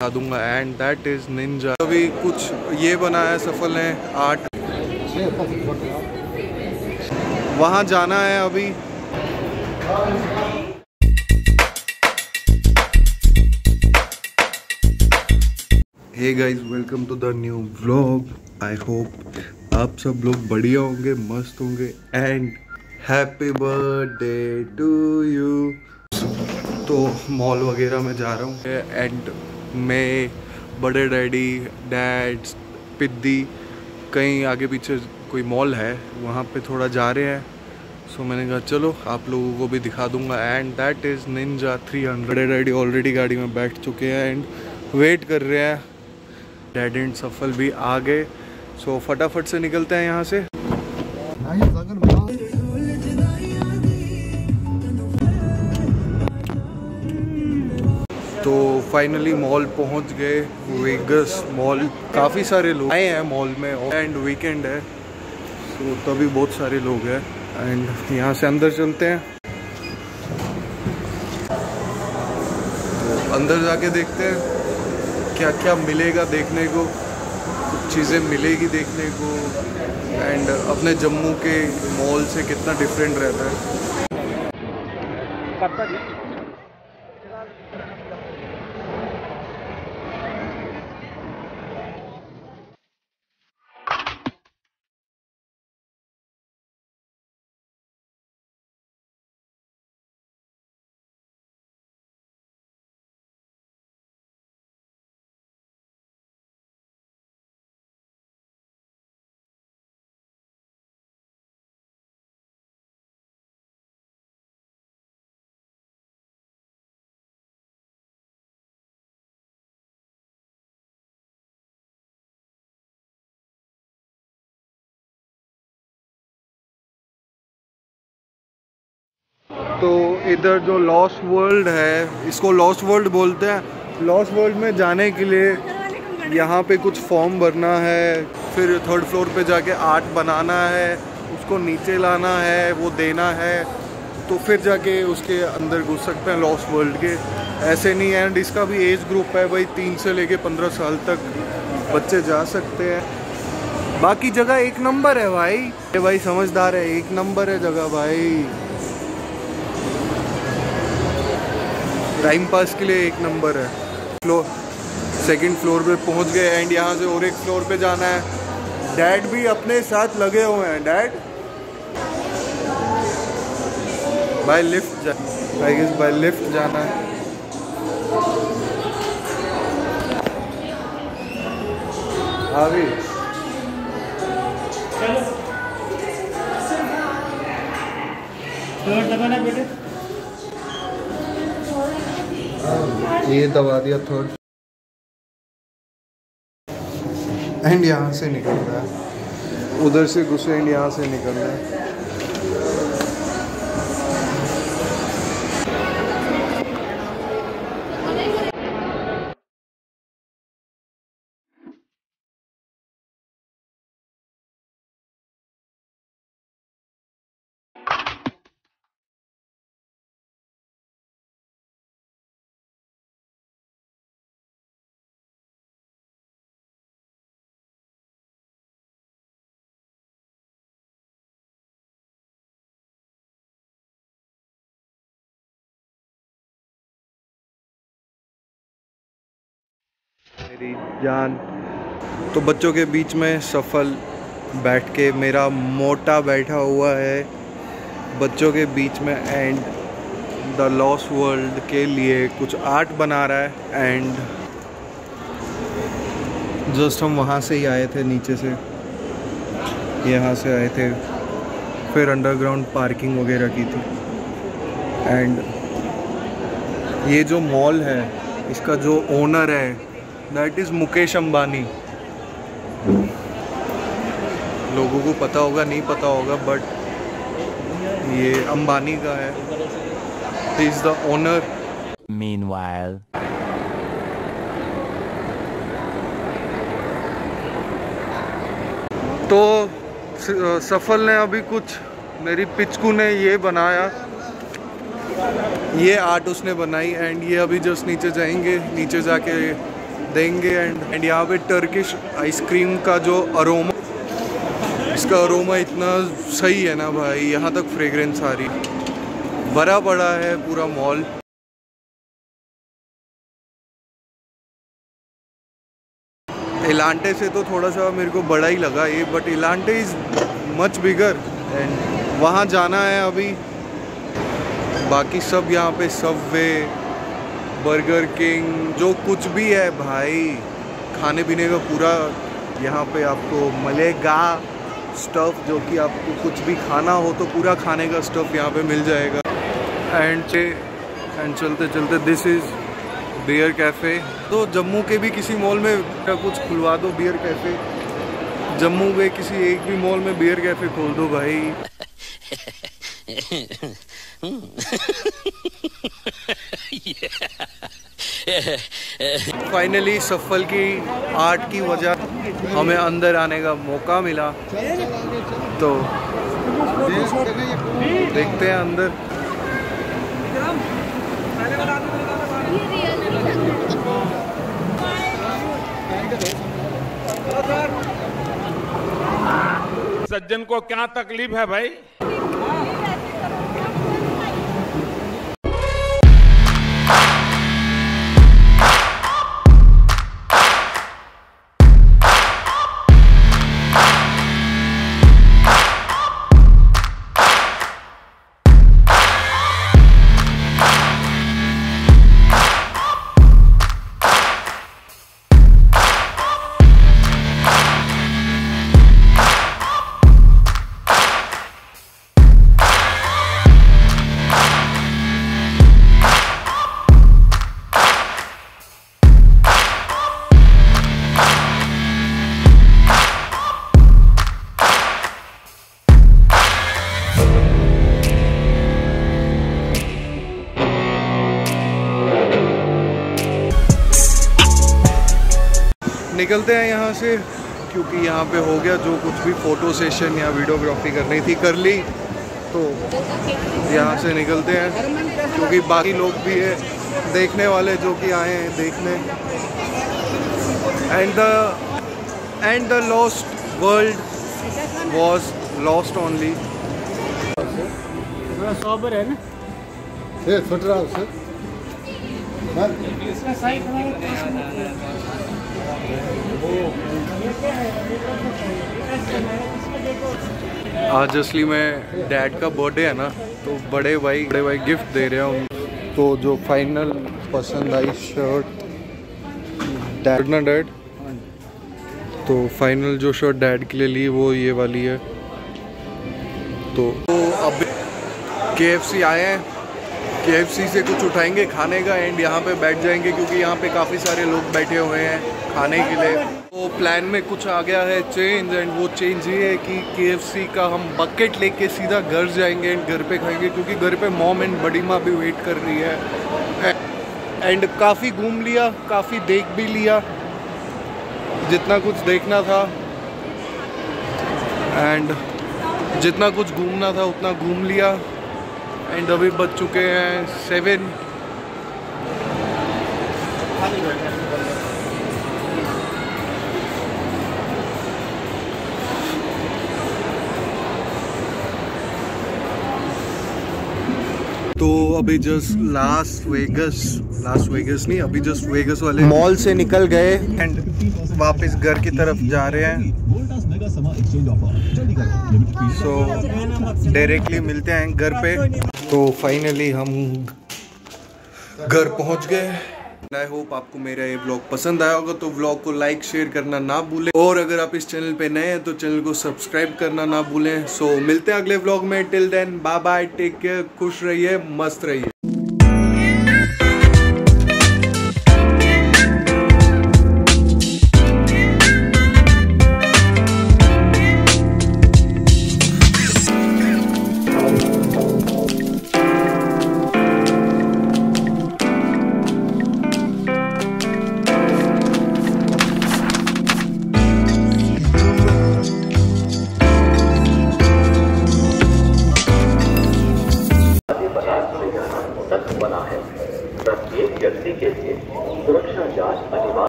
दिखा दूँगा। And that is Ninja अभी कुछ ये बनाया सफल है आर्ट वहाँ जाना है अभी। Hey guys welcome to the new vlog I hope आप सब लोग बढ़िया होंगे, मस्त होंगे। And happy birthday to you तो मॉल वगैरह में जा रहा हूँ। एंड मैं, बड़े डैडी डैड पिद्दी, कहीं आगे पीछे कोई मॉल है, वहाँ पे थोड़ा जा रहे हैं। सो मैंने कहा, चलो, आप लोगों को भी दिखा दूँगा. एंड दैट इज़ निंजा 300 बड़े डैडी ऑलरेडी गाड़ी में बैठ चुके हैं एंड वेट कर रहे हैं। डैड एंड सफल भी आ गए। सो फटाफट से निकलते हैं यहाँ से। तो फाइनली मॉल पहुँच गए वेगस मॉल काफ़ी सारे लोग आए हैं मॉल में एंड वीकेंड है। तो तभी बहुत सारे लोग हैं एंड यहाँ से अंदर चलते हैं। तो अंदर जाके देखते हैं क्या क्या मिलेगा देखने को, कुछ चीज़ें मिलेगी देखने को एंड अपने जम्मू के मॉल से कितना डिफरेंट रहता है। तो इधर जो लॉस्ट वर्ल्ड है, इसको लॉस्ट वर्ल्ड बोलते हैं। लॉस्ट वर्ल्ड में जाने के लिए यहाँ पे कुछ फॉर्म भरना है, फिर थर्ड फ्लोर पे जाके आर्ट बनाना है, उसको नीचे लाना है, वो देना है तो फिर जाके उसके अंदर घुस सकते हैं लॉस्ट वर्ल्ड के। ऐसे नहीं एंड इसका भी एज ग्रुप है भाई, तीन से लेके पंद्रह साल तक बच्चे जा सकते हैं। बाकी जगह एक नंबर है भाई। ये भाई समझदार है, एक नंबर है जगह भाई। टाइम पास के लिए एक नंबर है। फ्लोर सेकंड फ्लोर पे पहुँच गए एंड यहाँ से और एक फ्लोर पे जाना है। डैड भी अपने साथ लगे हुए हैं। Dad by lift I guess by lift जाना है। हाँ भी बेटे। ये दबा दिया एंड यहाँ से निकल रहा है। उधर से घुसे एंड यहाँ से निकल रहा है। मेरी जान। तो बच्चों के बीच में सफल बैठ के मेरा मोटा बैठा हुआ है। बच्चों के बीच में एंड द लॉस वर्ल्ड के लिए कुछ आर्ट बना रहा है एंड जस्ट हम वहाँ से ही आए थे, नीचे से। यहाँ से आए थे। फिर अंडरग्राउंड पार्किंग वगैरह की थी। एंड ये जो मॉल है, इसका जो ओनर है दैट इज़ मुकेश अंबानी लोगों को पता होगा नहीं पता होगा बट ये अंबानी का है। Is the owner Meanwhile. तो सफल ने अभी कुछ मेरी पिचकू ने ये बनाया। ये आर्ट उसने बनाई एंड ये अभी जस्ट नीचे जाएँगे नीचे जाके देंगे एंड एंड यहाँ पे टर्किश आइसक्रीम का जो अरोमा इसका अरोमा इतना सही है ना भाई, यहाँ तक फ्रेग्रेंस आ रही भरा पड़ा है पूरा मॉल इलांटे से तो थोड़ा सा मेरे को बड़ा ही लगा ये but इलांटे is much bigger and वहाँ जाना है अभी। बाकी सब यहाँ पे सबवे बर्गर किंग जो कुछ भी है भाई खाने पीने का पूरा यहाँ पे आपको मलेगा। स्टफ़ जो कि आपको कुछ भी खाना हो तो पूरा खाने का स्टफ़ यहाँ पे मिल जाएगा। एंड चे एंड चलते चलते दिस इज़ बियर कैफ़े तो जम्मू के भी किसी मॉल में कुछ खुलवा दो बियर कैफ़े जम्मू के किसी एक भी मॉल में बियर कैफ़े खोल दो भाई। फाइनली सफल की आर्ट की वजह हमें अंदर आने का मौका मिला। तो देखते हैं अंदर। सज्जन को क्या तकलीफ़ है भाई? निकलते हैं यहाँ से क्योंकि यहाँ पे हो गया जो कुछ भी फ़ोटो सेशन या वीडियोग्राफी करनी थी कर ली तो यहाँ से निकलते हैं क्योंकि बाकी लोग भी है देखने वाले जो कि आए हैं देखने। And the end the lost world was lost only sober है ना? ये फट रहा है आज असली में डैड का बर्थडे है ना तो बड़े भाई बड़े भाई गिफ्ट दे रहे हैं तो जो फाइनल पसंद आई शर्ट डैड ना डैड तो फाइनल जो शर्ट डैड के लिए ली वो ये वाली है। तो, तो अब के आए हैं। के से कुछ उठाएँगे खाने का एंड यहाँ पे बैठ जाएँगे क्योंकि यहाँ पे काफ़ी सारे लोग बैठे हुए हैं खाने के लिए। तो प्लान में कुछ आ गया है चेंज एंड वो चेंज ये है कि के का हम बकेट लेके सीधा घर जाएँगे एंड घर पे खाएँगे क्योंकि घर पे मॉम एंड बड़ी माँ भी वेट कर रही है। एंड काफ़ी घूम लिया, काफ़ी देख भी लिया। जितना कुछ देखना था एंड जितना कुछ घूमना था उतना घूम लिया। एंड अभी बज चुके हैं सेवन। तो अभी just last Vegas last Vegas नहीं अभी जस्ट वेगस वाले मॉल से निकल गए एंड वापस घर की तरफ़ जा रहे हैं। सो डायरेक्टली मिलते हैं घर पे। तो फाइनली हम घर पहुँच गए। आई होप आपको मेरा ये व्लॉग पसंद आया होगा तो व्लॉग को लाइक शेयर करना ना भूलें। और अगर आप इस चैनल पे नए हैं तो चैनल को सब्सक्राइब करना ना भूलें। सो so, मिलते हैं अगले व्लॉग में। Till then bye bye take care खुश रहिए मस्त रहिए।